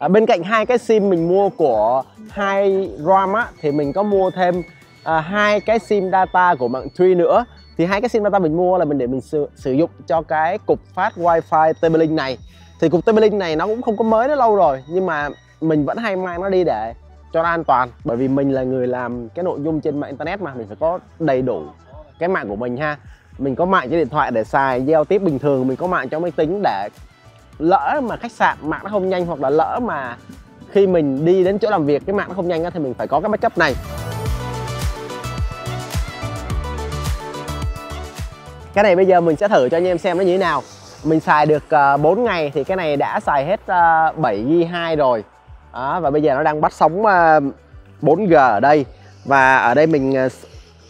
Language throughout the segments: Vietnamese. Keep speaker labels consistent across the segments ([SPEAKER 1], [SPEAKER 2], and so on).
[SPEAKER 1] à, bên cạnh hai cái sim mình mua của hai RAM á thì mình có mua thêm à, hai cái sim data của mạng Tree nữa. Thì hai cái sim data mình mua là mình để mình sử, sử dụng cho cái cục phát wifi TP-Link này. Thì cục TP-Link này nó cũng không có mới nó lâu rồi nhưng mà mình vẫn hay mang nó đi để cho nó an toàn. Bởi vì mình là người làm cái nội dung trên mạng internet mà mình phải có đầy đủ cái mạng của mình ha. Mình có mạng cho điện thoại để xài giao tiếp bình thường mình có mạng cho máy tính để lỡ mà khách sạn mạng nó không nhanh hoặc là lỡ mà khi mình đi đến chỗ làm việc cái mạng nó không nhanh thì mình phải có cái backup này. Cái này bây giờ mình sẽ thử cho anh em xem nó như thế nào. Mình xài được ờ, uh, 4 ngày thì cái này đã xài hết uh, 7 g 2 rồi. Đó, và bây giờ nó đang bắt sóng ờ, uh, 4G ở đây. Và ở đây mình uh,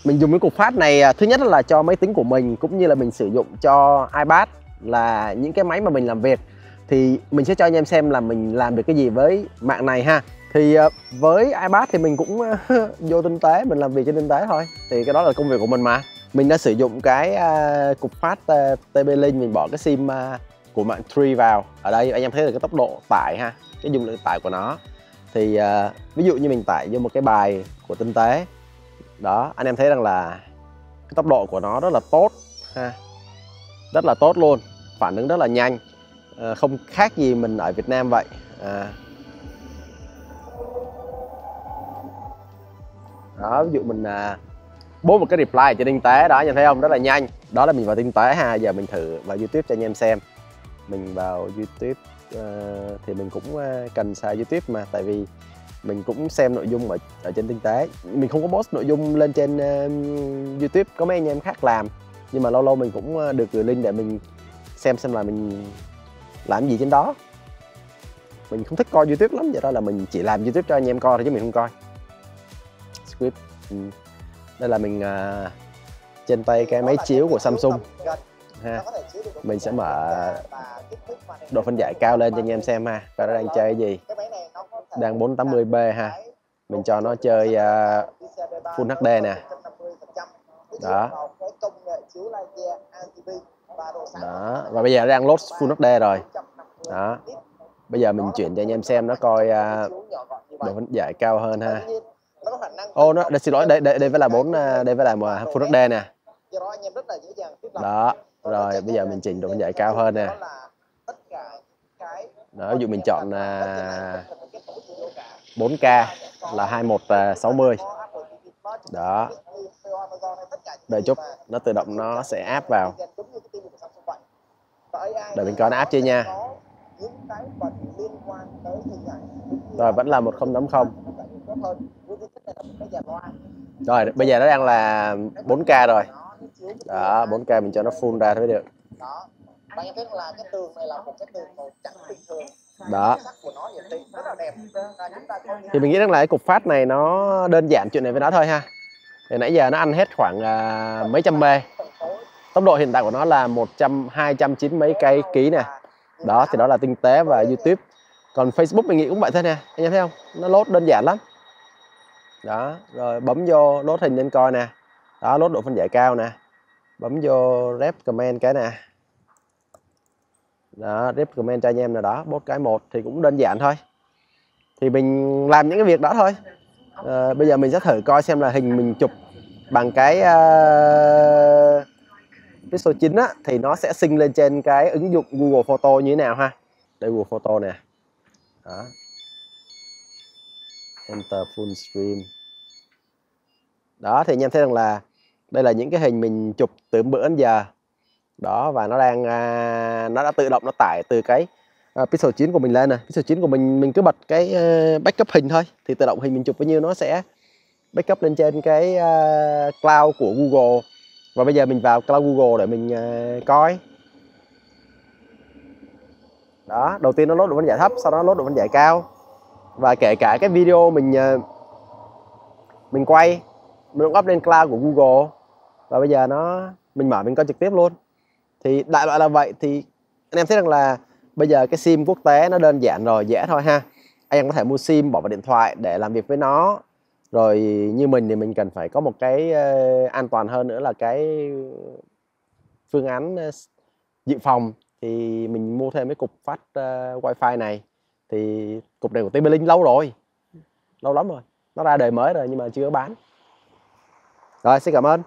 [SPEAKER 1] mình dùng cái cục phát này uh, thứ nhất là cho máy tính của mình cũng như là mình sử dụng cho iPad là những cái máy mà mình làm việc thì mình sẽ cho anh em xem là mình làm được cái gì với mạng này ha. Thì ờ, với iPad thì mình cũng vô tinh tế mình làm việc trên tinh tế thôi. Thì cái đó là công việc của mình mà. Mình đã sử dụng cái uh, cục phát ờ, uh, TP Link mình bỏ cái sim uh, của mạng 3 vào. Ở đây anh em thấy được cái tốc độ tải ha cái dung lượng tải của nó. Thì uh, ví dụ như mình tải vô một cái bài của tinh tế. Đó anh em thấy rằng là cái tốc độ của nó rất là tốt ha. Rất là tốt luôn phản ứng rất là nhanh. Ờ, không khác gì mình ở Việt Nam vậy. À. đó ví dụ mình à, bố một cái reply trên tinh tế đó nhìn thấy không? Rất là nhanh. Đó là mình vào tinh tế ha giờ mình thử vào youtube cho anh em xem. Mình vào youtube uh, thì mình cũng uh, cần xài youtube mà tại vì mình cũng xem nội dung ở, ở trên tinh tế. Mình không có post nội dung lên trên uh, youtube có mấy anh em khác làm. Nhưng mà lâu lâu mình cũng được gửi link để mình xem xem là mình làm gì trên đó. Mình không thích coi youtube lắm vậy đó là mình chỉ làm youtube cho anh em coi thôi chứ mình không coi. Script ừ. Đây là mình uh, trên tay cái máy chiếu của Samsung. ha. Mình sẽ mở độ phân giải cao lên cho anh em xem ha. Coi nó đang chơi cái gì. Đang 480p ha. mình cho nó chơi uh, Full HD nè. đó. đó. Và bây giờ đang load Full HD rồi đó. Bây giờ mình chuyển cho anh em xem nó coi uh, độ phân giải cao hơn ha. Ô nó đây, xin lỗi đây đây đây phải là bốn à, đây phải là mà full HD nè. Đó rồi bây giờ mình chỉnh độ phân giải cao hơn nè. Đó ví dụ mình chọn à, uh, 4K là 2160 đó. Đợi chút nó tự động nó sẽ áp vào. Đợi mình coi nó áp chưa nha rồi vẫn là 1080 rồi bây giờ nó đang là 4K rồi. đó 4K mình cho nó full ra thôi được. Bạn em thấy là cái tường này là một cái tường màu trắng bình thường. Đó. Thì mình nghĩ rằng là cái cục phát này nó đơn giản chuyện này với nó thôi ha. Thì nãy giờ nó ăn hết khoảng uh, mấy trăm mê tốc độ hiện tại của nó là 100 290 mấy cây ký nè đó thì đó là tinh tế và YouTube. Còn Facebook mình nghĩ cũng vậy thôi nè anh em thấy không? Nó lốt đơn giản lắm. Đó rồi bấm vô lốt hình lên coi nè. Đó lốt độ phân giải cao nè. Bấm vô rep comment cái nè. Đó rep comment cho anh em nè đó bốt cái một thì cũng đơn giản thôi. Thì mình làm những cái việc đó thôi. À, bây giờ mình sẽ thử coi xem là hình mình chụp bằng cái uh, Pixel 9 á thì nó sẽ sinh lên trên cái ứng dụng Google Photo như thế nào ha? Đây Google Photo nè. Đó. Enter full Screen. đó thì anh em thấy rằng là đây là những cái hình mình chụp từ bữa đến giờ. Đó và nó đang à, nó đã tự động nó tải từ cái à, Pixel 9 của mình lên nè. Pixel 9 của mình mình cứ bật cái uh, backup hình thôi. Thì tự động hình mình chụp bao nhiêu nó sẽ backup lên trên cái uh, cloud của Google và bây giờ mình vào cloud Google để mình uh, coi. Đó đầu tiên nó lốt độ phân giải thấp sau đó lốt độ phân giải cao. Và kể cả cái video mình ờ, mình quay mình cũng up lên cloud của Google. Và bây giờ nó mình mở mình coi trực tiếp luôn. Thì đại loại là vậy thì anh em thấy rằng là bây giờ cái sim quốc tế nó đơn giản rồi dễ thôi ha. Anh em có thể mua sim bỏ vào điện thoại để làm việc với nó rồi như mình thì mình cần phải có một cái an toàn hơn nữa là cái phương án dự phòng. Thì mình mua thêm cái cục phát uh, wifi này. Thì cục này của TP Link lâu rồi. Lâu lắm rồi. Nó ra đời mới rồi nhưng mà chưa bán. Rồi xin cảm ơn